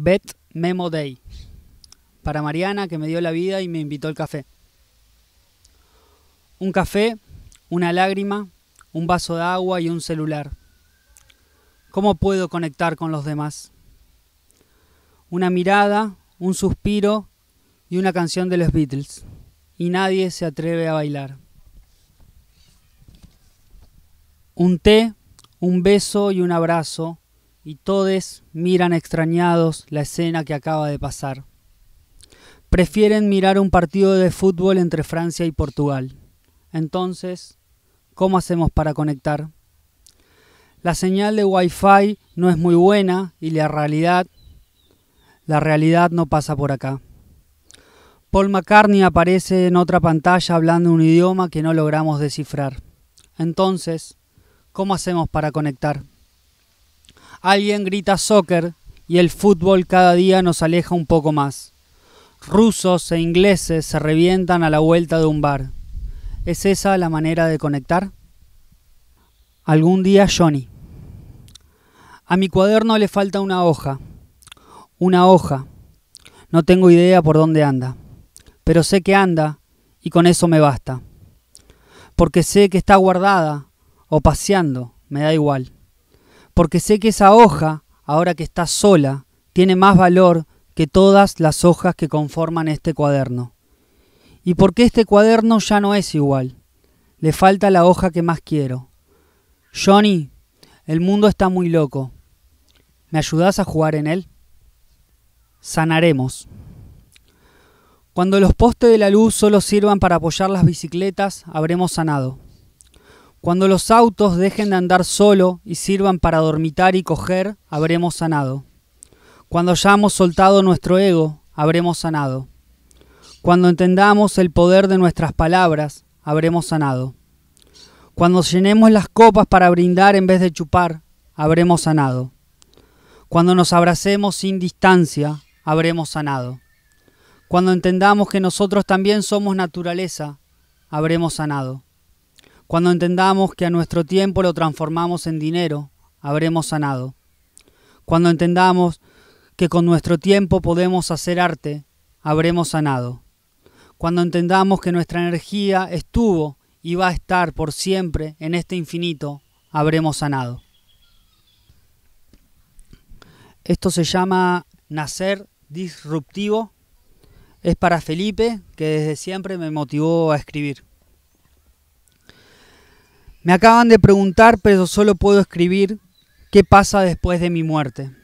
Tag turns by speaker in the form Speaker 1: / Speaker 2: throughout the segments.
Speaker 1: Bet Memo Day. Para Mariana, que me dio la vida y me invitó al café. Un café, una lágrima, un vaso de agua y un celular. ¿Cómo puedo conectar con los demás? Una mirada, un suspiro y una canción de los Beatles. Y nadie se atreve a bailar. Un té, un beso y un abrazo, y todos miran extrañados la escena que acaba de pasar. Prefieren mirar un partido de fútbol entre Francia y Portugal. Entonces, ¿cómo hacemos para conectar? La señal de Wi-Fi no es muy buena y la realidad, la realidad no pasa por acá. Paul McCartney aparece en otra pantalla hablando un idioma que no logramos descifrar. Entonces, ¿cómo hacemos para conectar? Alguien grita soccer y el fútbol cada día nos aleja un poco más. Rusos e ingleses se revientan a la vuelta de un bar. ¿Es esa la manera de conectar? Algún día Johnny. A mi cuaderno le falta una hoja. Una hoja. No tengo idea por dónde anda. Pero sé que anda y con eso me basta. Porque sé que está guardada o paseando, me da igual porque sé que esa hoja, ahora que está sola, tiene más valor que todas las hojas que conforman este cuaderno. Y porque este cuaderno ya no es igual, le falta la hoja que más quiero. Johnny, el mundo está muy loco. ¿Me ayudas a jugar en él? Sanaremos. Cuando los postes de la luz solo sirvan para apoyar las bicicletas, habremos sanado. Cuando los autos dejen de andar solo y sirvan para dormitar y coger, habremos sanado. Cuando hayamos soltado nuestro ego, habremos sanado. Cuando entendamos el poder de nuestras palabras, habremos sanado. Cuando llenemos las copas para brindar en vez de chupar, habremos sanado. Cuando nos abracemos sin distancia, habremos sanado. Cuando entendamos que nosotros también somos naturaleza, habremos sanado. Cuando entendamos que a nuestro tiempo lo transformamos en dinero, habremos sanado. Cuando entendamos que con nuestro tiempo podemos hacer arte, habremos sanado. Cuando entendamos que nuestra energía estuvo y va a estar por siempre en este infinito, habremos sanado. Esto se llama nacer disruptivo. Es para Felipe, que desde siempre me motivó a escribir. Me acaban de preguntar, pero solo puedo escribir qué pasa después de mi muerte.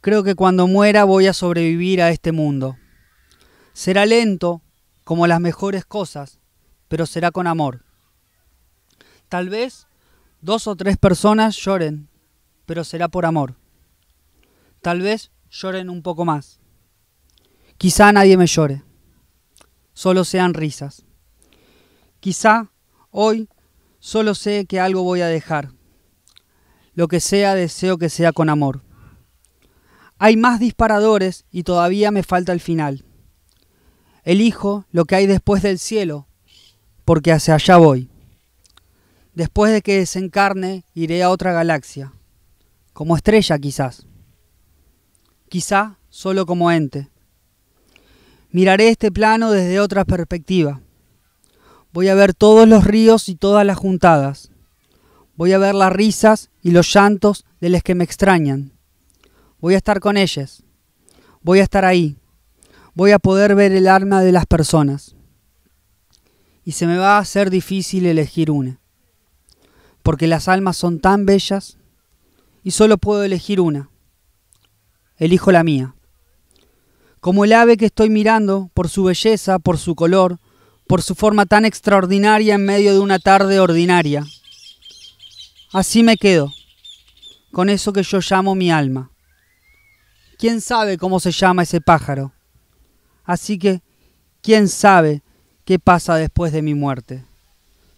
Speaker 1: Creo que cuando muera voy a sobrevivir a este mundo. Será lento, como las mejores cosas, pero será con amor. Tal vez dos o tres personas lloren, pero será por amor. Tal vez lloren un poco más. Quizá nadie me llore, solo sean risas. Quizá hoy Solo sé que algo voy a dejar. Lo que sea, deseo que sea con amor. Hay más disparadores y todavía me falta el final. Elijo lo que hay después del cielo, porque hacia allá voy. Después de que desencarne, iré a otra galaxia, como estrella quizás, quizá solo como ente. Miraré este plano desde otra perspectiva Voy a ver todos los ríos y todas las juntadas. Voy a ver las risas y los llantos de los que me extrañan. Voy a estar con ellas. Voy a estar ahí. Voy a poder ver el alma de las personas. Y se me va a hacer difícil elegir una. Porque las almas son tan bellas y solo puedo elegir una. Elijo la mía. Como el ave que estoy mirando por su belleza, por su color, por su forma tan extraordinaria en medio de una tarde ordinaria. Así me quedo, con eso que yo llamo mi alma. ¿Quién sabe cómo se llama ese pájaro? Así que, ¿quién sabe qué pasa después de mi muerte?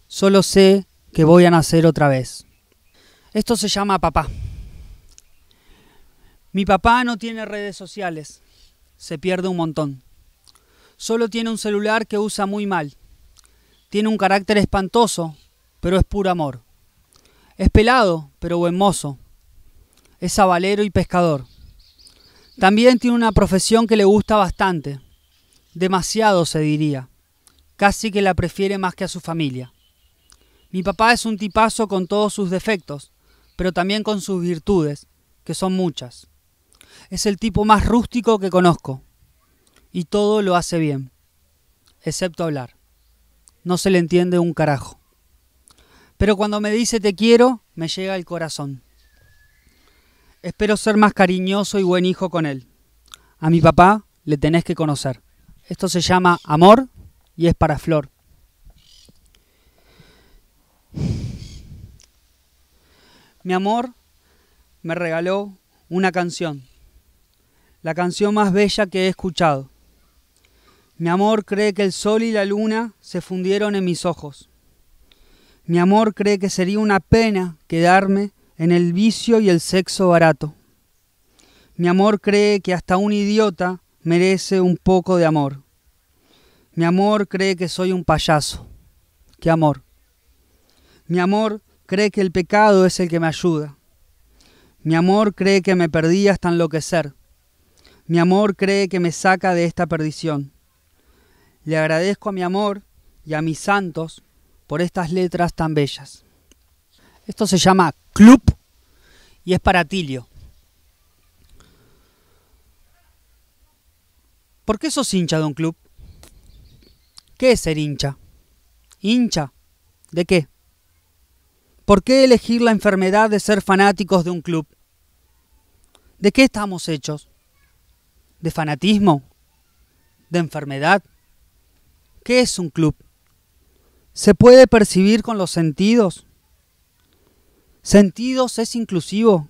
Speaker 1: Solo sé que voy a nacer otra vez. Esto se llama papá. Mi papá no tiene redes sociales. Se pierde un montón. Solo tiene un celular que usa muy mal. Tiene un carácter espantoso, pero es puro amor. Es pelado, pero buen mozo. Es sabalero y pescador. También tiene una profesión que le gusta bastante, demasiado se diría, casi que la prefiere más que a su familia. Mi papá es un tipazo con todos sus defectos, pero también con sus virtudes, que son muchas. Es el tipo más rústico que conozco, y todo lo hace bien, excepto hablar. No se le entiende un carajo. Pero cuando me dice te quiero, me llega el corazón. Espero ser más cariñoso y buen hijo con él. A mi papá le tenés que conocer. Esto se llama amor y es para Flor. Mi amor me regaló una canción, la canción más bella que he escuchado. Mi amor cree que el sol y la luna se fundieron en mis ojos. Mi amor cree que sería una pena quedarme en el vicio y el sexo barato. Mi amor cree que hasta un idiota merece un poco de amor. Mi amor cree que soy un payaso. ¿Qué amor? Mi amor cree que el pecado es el que me ayuda. Mi amor cree que me perdí hasta enloquecer. Mi amor cree que me saca de esta perdición. Le agradezco a mi amor y a mis santos por estas letras tan bellas. Esto se llama Club y es para Tilio. ¿Por qué sos hincha de un club? ¿Qué es ser hincha? ¿Hincha? ¿De qué? ¿Por qué elegir la enfermedad de ser fanáticos de un club? ¿De qué estamos hechos? ¿De fanatismo? ¿De enfermedad? ¿Qué es un club? ¿Se puede percibir con los sentidos? ¿Sentidos es inclusivo?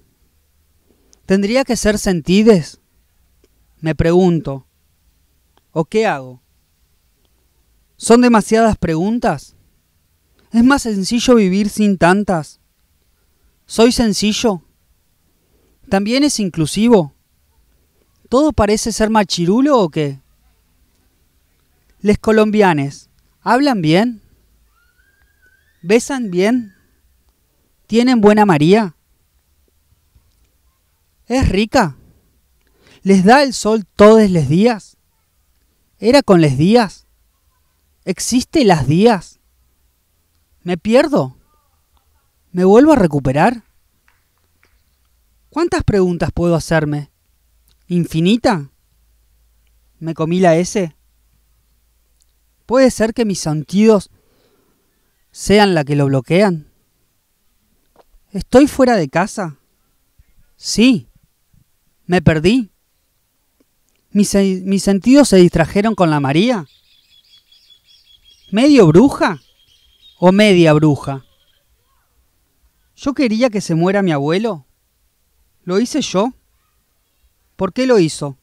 Speaker 1: ¿Tendría que ser sentides? Me pregunto. ¿O qué hago? ¿Son demasiadas preguntas? Es más sencillo vivir sin tantas. Soy sencillo. También es inclusivo. ¿Todo parece ser machirulo o qué? Les colombianes, ¿hablan bien? ¿Besan bien? ¿Tienen buena María? ¿Es rica? ¿Les da el sol todos los días? ¿Era con los días? ¿Existe las días? ¿Me pierdo? ¿Me vuelvo a recuperar? ¿Cuántas preguntas puedo hacerme? ¿Infinita? ¿Me comí la S? ¿Puede ser que mis sentidos sean la que lo bloquean? ¿Estoy fuera de casa? Sí. ¿Me perdí? ¿Mis, mis sentidos se distrajeron con la María? ¿Medio bruja? o media bruja. Yo quería que se muera mi abuelo. ¿Lo hice yo? ¿Por qué lo hizo?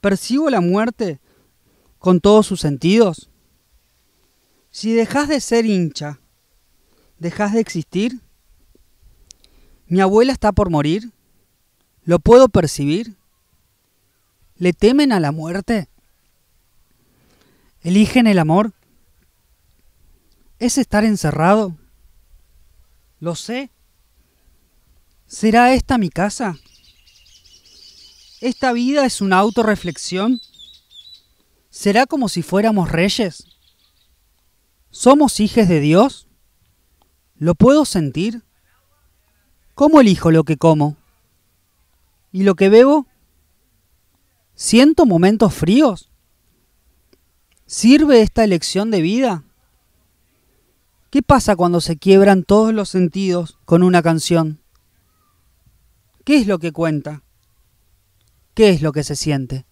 Speaker 1: ¿Percibo la muerte con todos sus sentidos? Si dejas de ser hincha, ¿dejas de existir? ¿Mi abuela está por morir? ¿Lo puedo percibir? ¿Le temen a la muerte? ¿Eligen el amor? ¿Es estar encerrado? Lo sé. ¿Será esta mi casa? ¿Esta vida es una autorreflexión? ¿Será como si fuéramos reyes? ¿Somos hijos de Dios? ¿Lo puedo sentir? ¿Cómo elijo lo que como? ¿Y lo que bebo? ¿Siento momentos fríos? ¿Sirve esta elección de vida? ¿Qué pasa cuando se quiebran todos los sentidos con una canción? ¿Qué es lo que cuenta? ¿Qué es lo que se siente?